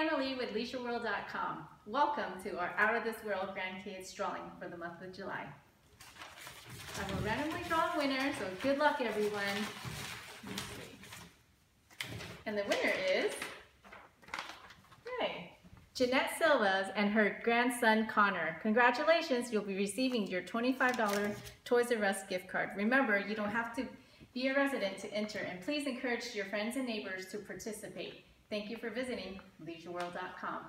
Brianna Lee with LeisureWorld.com. Welcome to our Out of This World Grandkids Drawing for the month of July. I will randomly draw a winner, so good luck everyone. And the winner is, hey, Jeanette Silvas and her grandson Connor. Congratulations, you'll be receiving your $25 Toys R Us gift card. Remember, you don't have to be a resident to enter, and please encourage your friends and neighbors to participate. Thank you for visiting LeisureWorld.com.